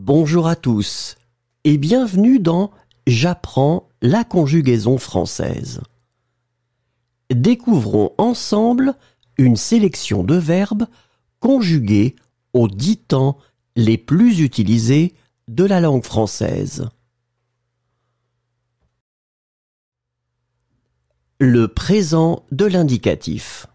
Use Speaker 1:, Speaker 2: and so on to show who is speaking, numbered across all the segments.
Speaker 1: Bonjour à tous et bienvenue dans J'apprends la conjugaison française. Découvrons ensemble une sélection de verbes conjugués aux dix temps les plus utilisés de la langue française. Le présent de l'indicatif.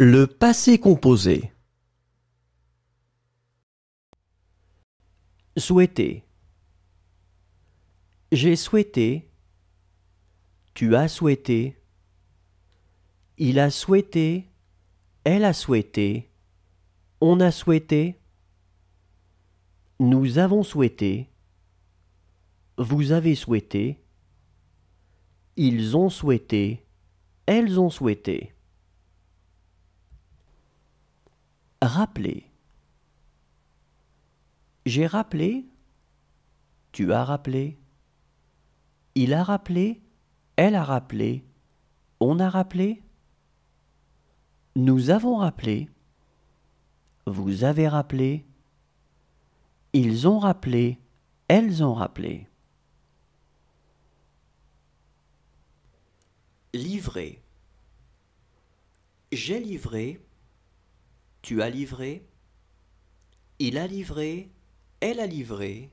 Speaker 1: Le passé composé. Souhaiter. J'ai souhaité. Tu as souhaité. Il a souhaité. Elle a souhaité. On a souhaité. Nous avons souhaité. Vous avez souhaité. Ils ont souhaité. Elles ont souhaité. Rappeler. J'ai rappelé. Tu as rappelé. Il a rappelé. Elle a rappelé. On a rappelé. Nous avons rappelé. Vous avez rappelé. Ils ont rappelé. Elles ont rappelé. Livrer. J'ai livré. Tu as livré Il a livré Elle a livré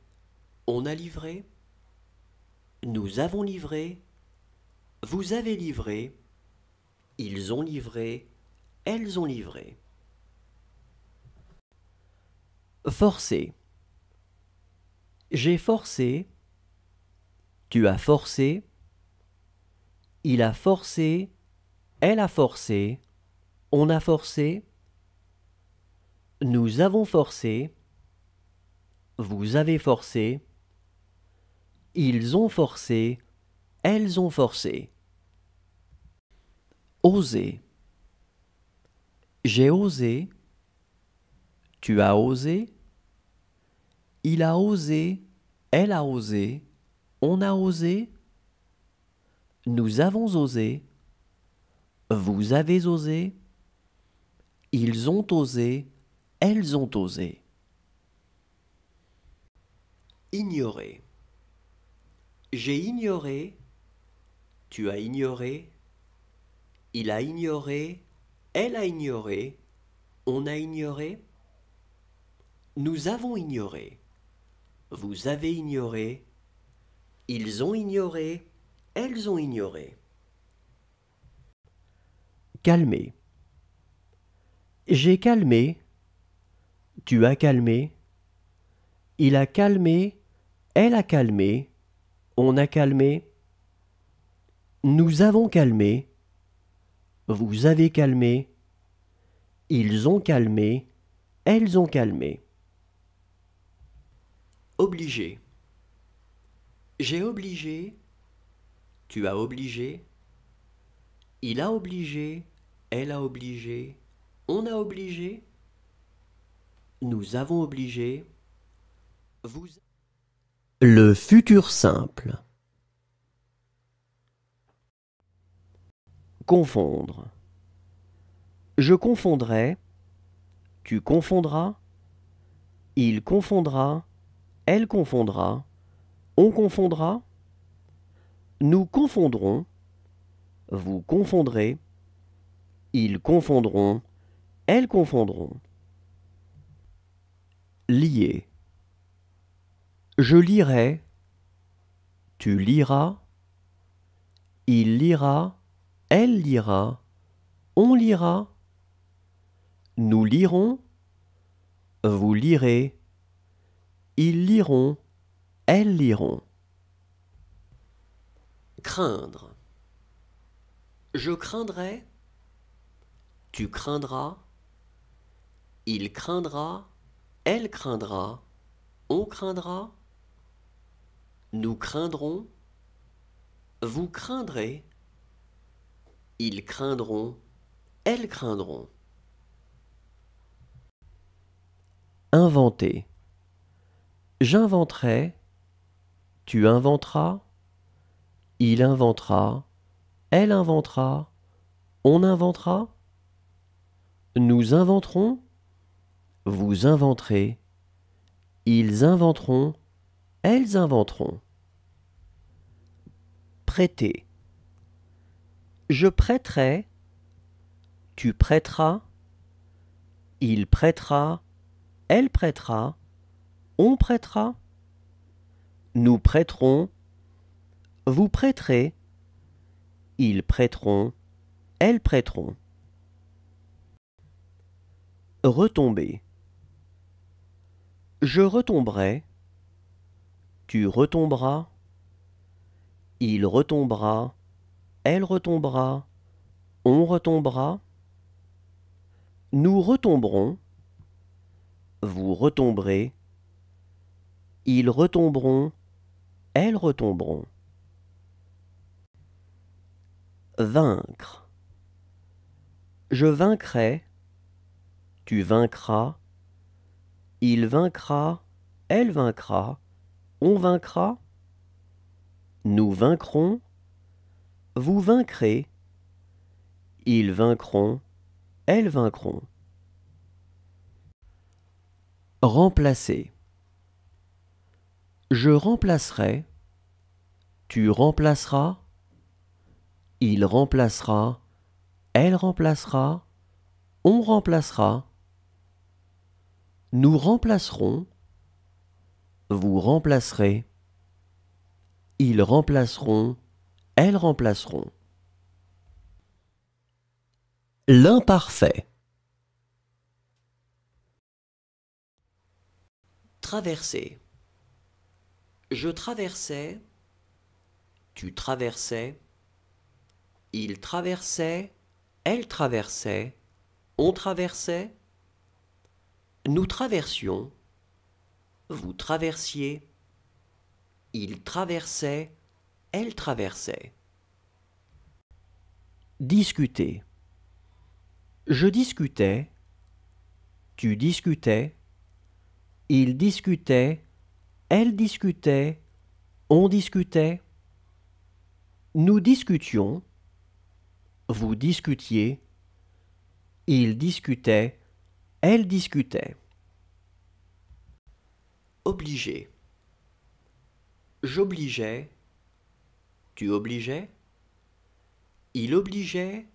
Speaker 1: On a livré Nous avons livré Vous avez livré Ils ont livré Elles ont livré. Forcer J'ai forcé Tu as forcé Il a forcé Elle a forcé On a forcé Nous avons forcé. Vous avez forcé. Ils ont forcé. Elles ont forcé. Oser. J'ai osé. Tu as osé. Il a osé. Elle a osé. On a osé. Nous avons osé. Vous avez osé. Ils ont osé. Elles ont osé. Ignorer. J'ai ignoré. Tu as ignoré. Il a ignoré. Elle a ignoré. On a ignoré. Nous avons ignoré. Vous avez ignoré. Ils ont ignoré. Elles ont ignoré. Calmer. J'ai calmé. Tu as calmé. Il a calmé. Elle a calmé. On a calmé. Nous avons calmé. Vous avez calmé. Ils ont calmé. Elles ont calmé. Obligé. J'ai obligé. Tu as obligé. Il a obligé. Elle a obligé. On a obligé. Nous avons obligé. Vous. Le futur simple. Confondre. Je confondrai. Tu confondras. Il confondra. Elle confondra. On confondra. Nous confondrons. Vous confondrez. Ils confondront. Elles confondront. Lier. Je lirai. Tu liras. Il lira. Elle lira. On lira. Nous lirons. Vous lirez. Ils liront. Elles liront. Craindre. Je craindrai. Tu craindras. Il craindra. Elle craindra. On craindra. Nous craindrons. Vous craindrez. Ils craindront. Elles craindront. Inventer. J'inventerai. Tu inventeras. Il inventera. Elle inventera. On inventera. Nous inventerons. Vous inventerez. Ils inventeront. Elles inventeront. Prêter. Je prêterai. Tu prêteras. Il prêtera. Elle prêtera. On prêtera. Nous prêterons. Vous prêterez. Ils prêteront. Elles prêteront. Retomber. Je retomberai. Tu retomberas. Il retombera. Elle retombera. On retombera. Nous retomberons. Vous retomberez. Ils retomberont. Elles retomberont. Vaincre. Je vaincrai. Tu vaincras. Il vaincra. Elle vaincra. On vaincra. Nous vaincrons. Vous vaincrez. Ils vaincront. Elles vaincront. Remplacer. Je remplacerai. Tu remplaceras. Il remplacera. Elle remplacera. On remplacera. Nous remplacerons. Vous remplacerez. Ils remplaceront. Elles remplaceront. L'imparfait. Traverser. Je traversais. Tu traversais. Il traversait. Elle traversait. On traversait. Nous traversions. Vous traversiez. Il traversait. Elle traversait. Discuter. Je discutais. Tu discutais. Il discutait. Elle discutait. On discutait. Nous discutions. Vous discutiez. Il discutait. Elle discutait. Obligé. J'obligeais. Tu obligeais? Il obligeait.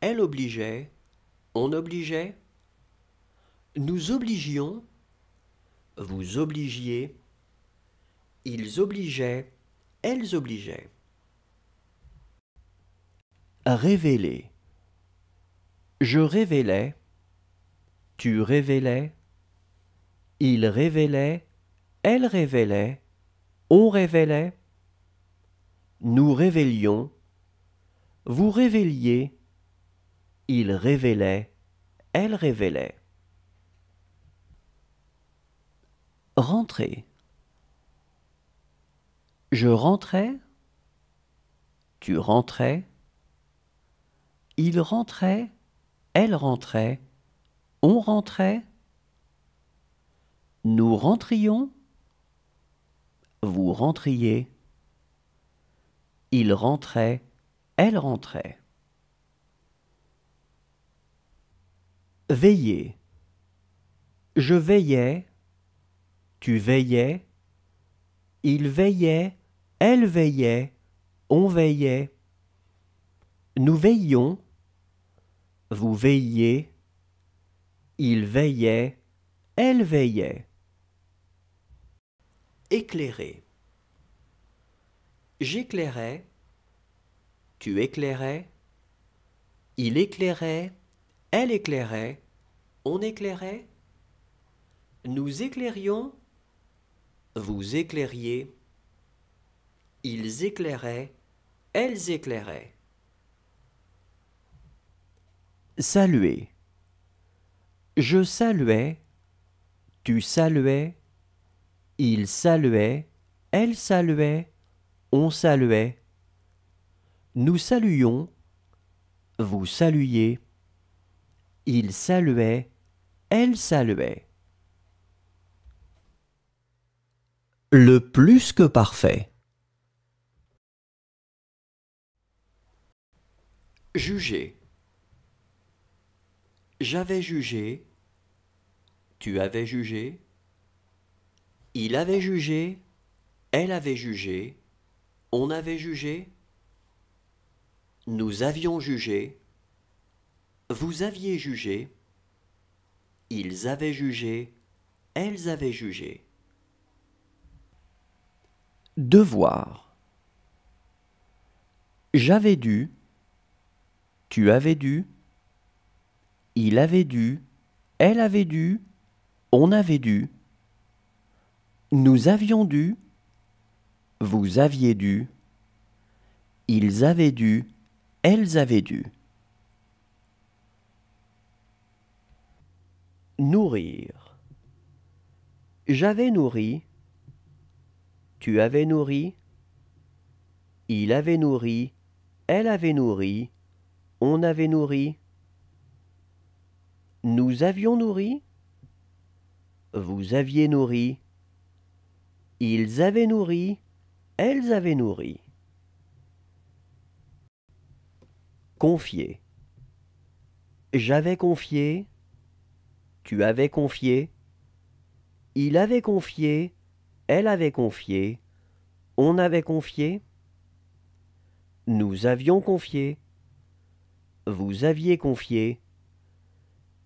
Speaker 1: Elle obligeait. On obligeait. Nous obligions. Vous obligiez. Ils obligeaient. Elles obligeaient. Révéler. Je révélais. Tu révélais. Il révélait. Elle révélait. On révélait. Nous révélions. Vous révéliez. Il révélait. Elle révélait. Rentrer. Je rentrais. Tu rentrais. Il rentrait, elle rentrait, on rentrait, nous rentrions, vous rentriez, il rentrait, elle rentrait. Veiller. Je veillais, tu veillais, il veillait, elle veillait, on veillait, nous veillions, vous veilliez, il veillait, elle veillait. Éclairer. J'éclairais, tu éclairais, il éclairait, elle éclairait, on éclairait, nous éclairions, vous éclairiez, ils éclairaient, elles éclairaient. Saluer. Je saluais, tu saluais, il saluait, elle saluait, on saluait. Nous saluions, vous saluiez, il saluait, elle saluait. Le plus que parfait. Juger. J'avais jugé, tu avais jugé, il avait jugé, elle avait jugé, on avait jugé, nous avions jugé, vous aviez jugé, ils avaient jugé, elles avaient jugé. Devoir. J'avais dû, tu avais dû, il avait dû, elle avait dû, on avait dû. Nous avions dû, vous aviez dû, ils avaient dû, elles avaient dû. Nourrir. J'avais nourri, tu avais nourri, il avait nourri, elle avait nourri, on avait nourri. Nous avions nourri, vous aviez nourri, ils avaient nourri, elles avaient nourri. Confier. J'avais confié, tu avais confié, il avait confié, elle avait confié, on avait confié, nous avions confié, vous aviez confié,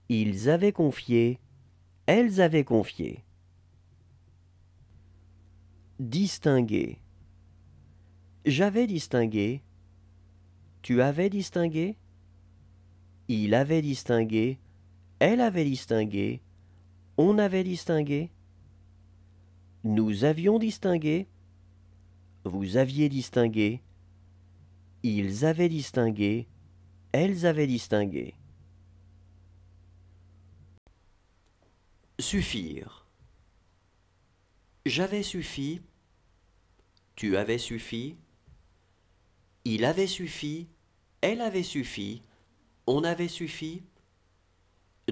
Speaker 1: ils avaient confié, elles avaient confié. Distinguer. J'avais distingué. Tu avais distingué. Il avait distingué. Elle avait distingué. On avait distingué. Nous avions distingué. Vous aviez distingué. Ils avaient distingué. Elles avaient distingué. Suffire. J'avais suffi. Tu avais suffi. Il avait suffi. Elle avait suffi. On avait suffi.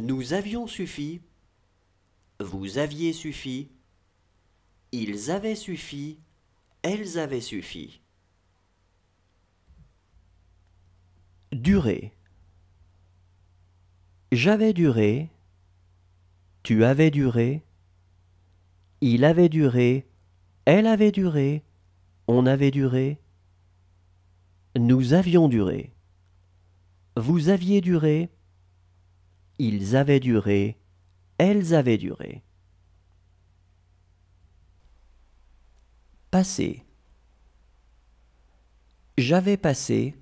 Speaker 1: Nous avions suffi. Vous aviez suffi. Ils avaient suffi. Elles avaient suffi. Durer. J'avais duré. Tu avais duré. Il avait duré. Elle avait duré. On avait duré. Nous avions duré. Vous aviez duré. Ils avaient duré. Elles avaient duré. Passé. J'avais passé.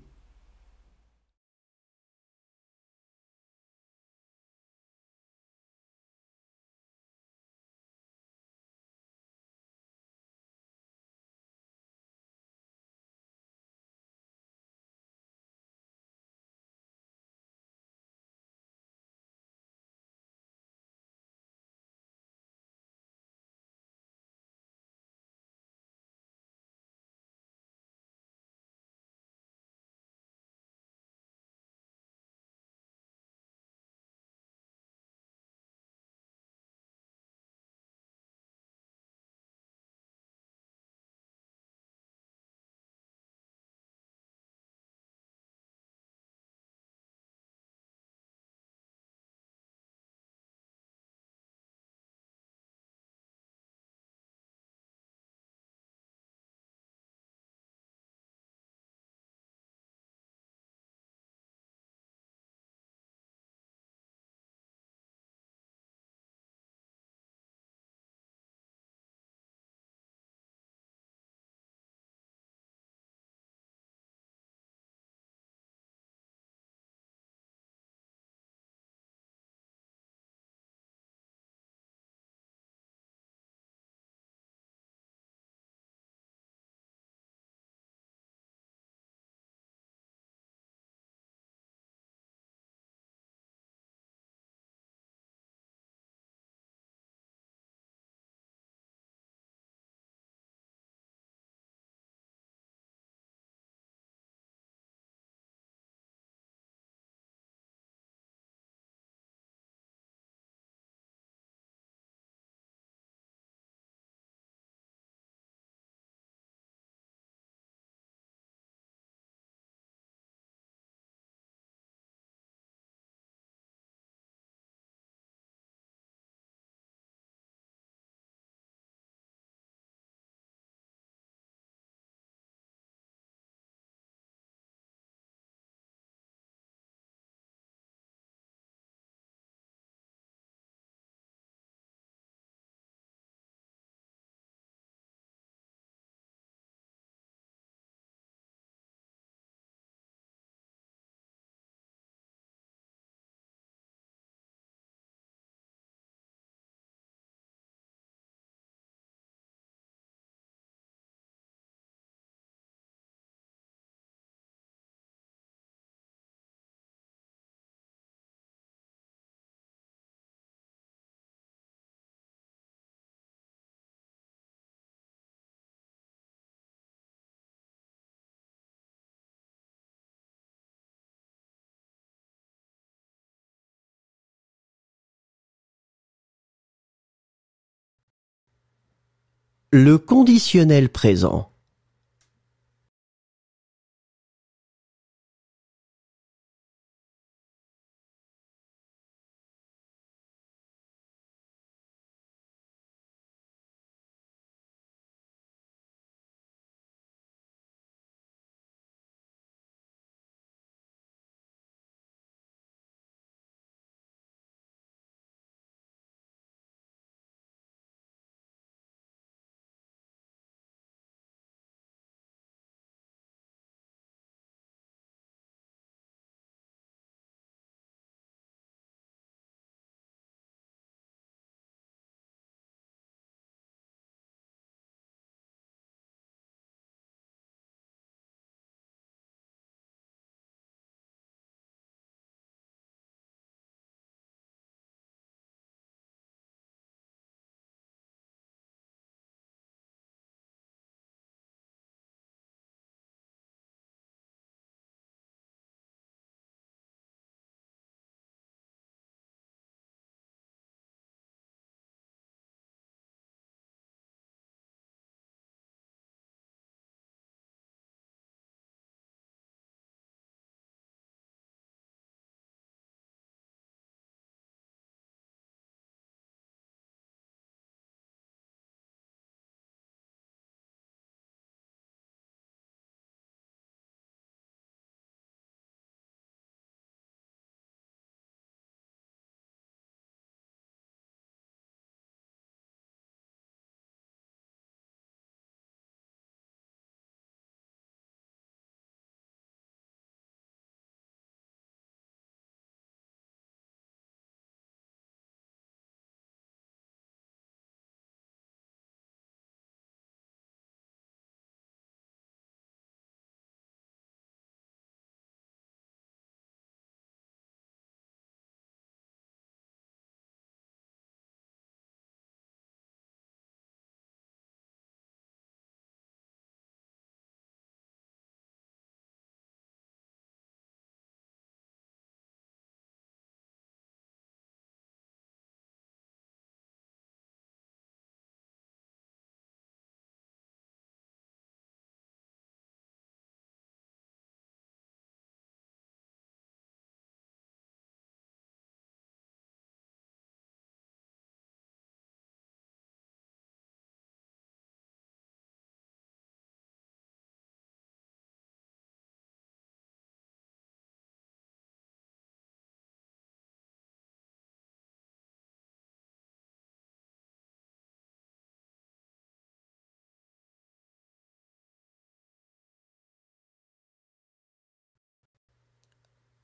Speaker 1: Le conditionnel présent.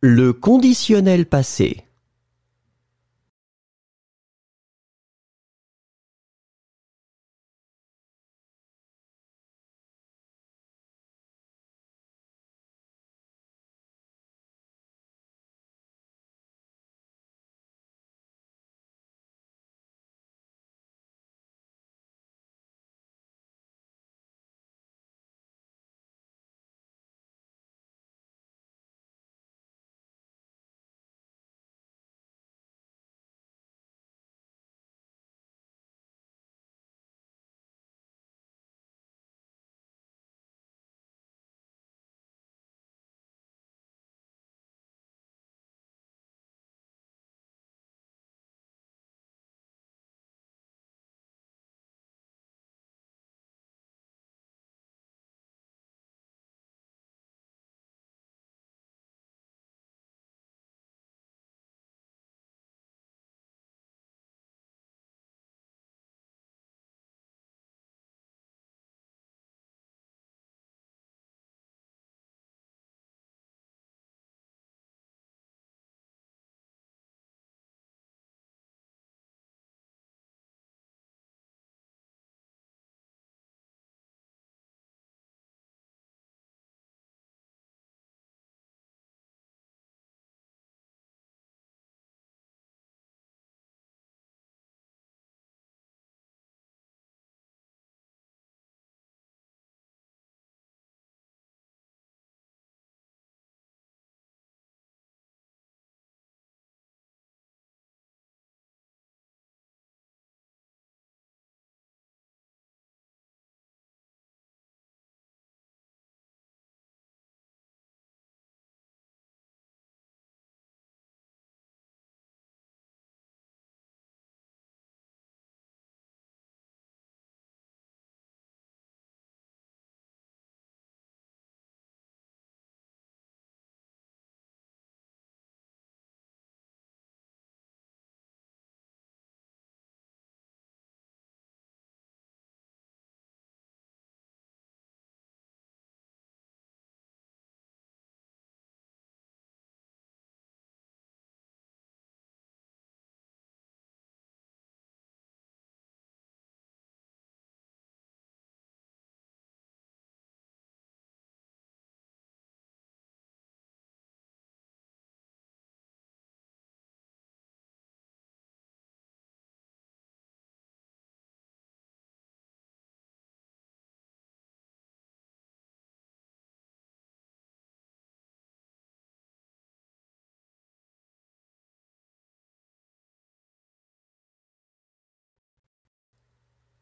Speaker 1: Le conditionnel passé.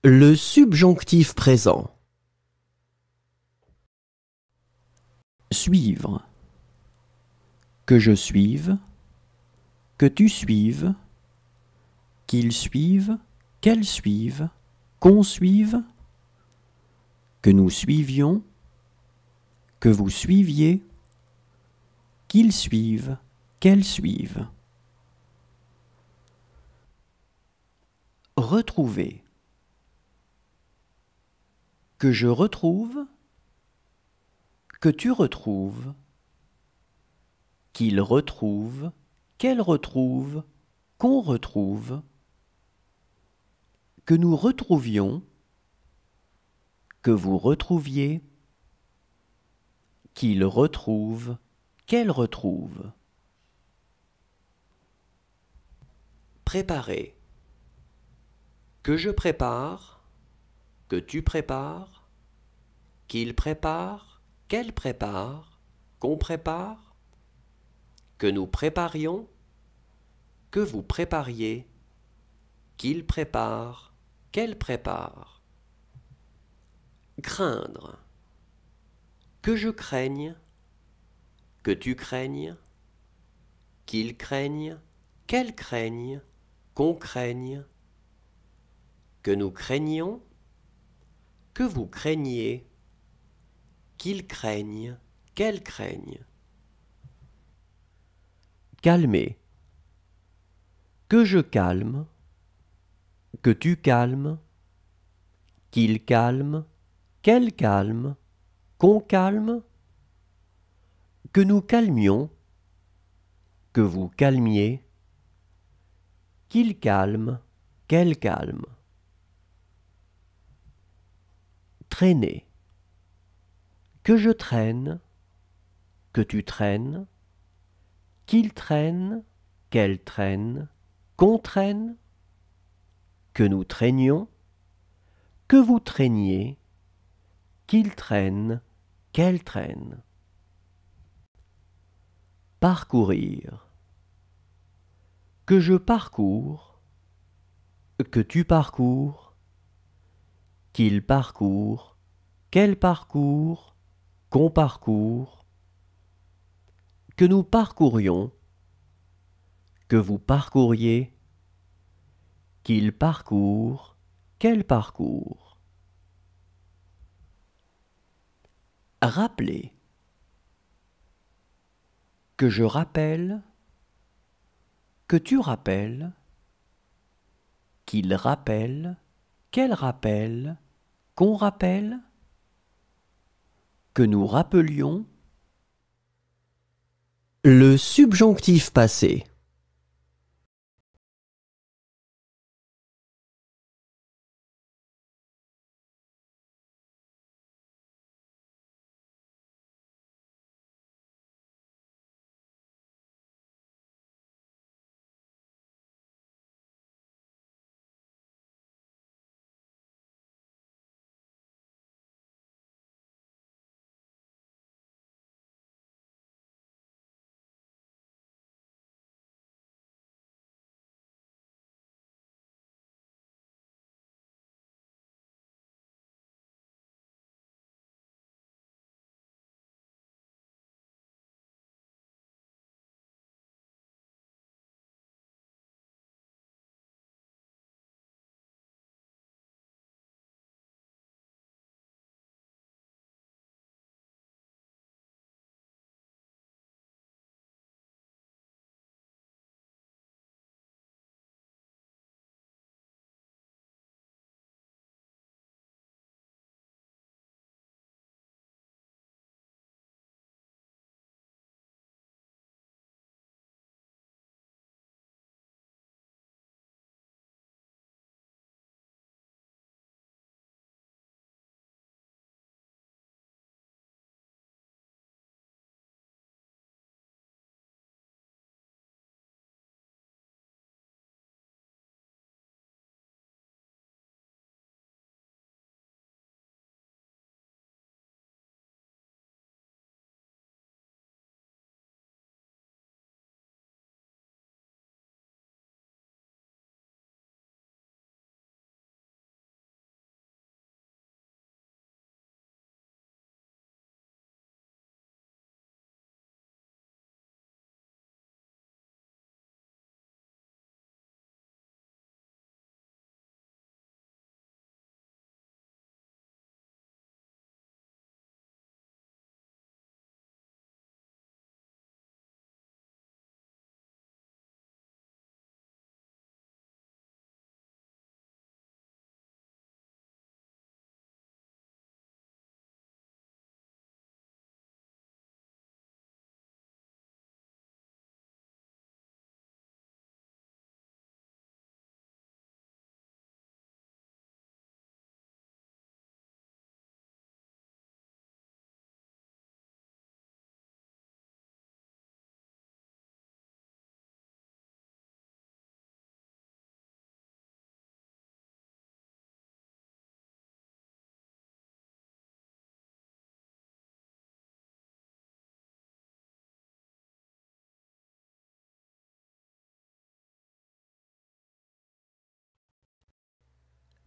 Speaker 1: Le subjonctif présent. Suivre. Que je suive. Que tu suives. Qu'il suive. Qu'elle suive. Qu'on suive. Que nous suivions. Que vous suiviez. Qu'ils suivent. Qu'elle suive. Retrouver que je retrouve, que tu retrouves, qu'il retrouve, qu'elle retrouve, qu'on retrouve, que nous retrouvions, que vous retrouviez, qu'il retrouve, qu'elle retrouve. Préparer. Que je prépare, que tu prépares, qu'il prépare, qu'elle prépare, qu'on prépare, que nous préparions, que vous prépariez, qu'il prépare, qu'elle prépare. Craindre. Que je craigne, que tu craignes, qu'il craigne, qu'elle craigne, qu'on craigne, que nous craignions, que vous craigniez, qu'ils craignent, qu'elle craigne. Calmer. Que je calme, que tu calmes, qu'il calme, qu'elle calme, qu'on calme, que nous calmions, que vous calmiez, qu'il calme, qu'elle calme. Traîner. Que je traîne, que tu traînes, qu'il traîne, qu'elle traîne, qu'on traîne, que nous traînions, que vous traîniez, qu'il traîne, qu'elle traîne. Parcourir. Que je parcours, que tu parcours, qu'il parcourt, qu'elle parcourt, qu'on parcourt, que nous parcourions, que vous parcouriez, qu'il parcourt, qu'elle parcourt. Rappeler. Que je rappelle, que tu rappelles, qu'il rappelle, qu'elle rappelle, qu'on rappelle, que nous rappelions le subjonctif passé.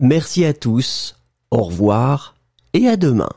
Speaker 1: Merci à tous, au revoir et à demain.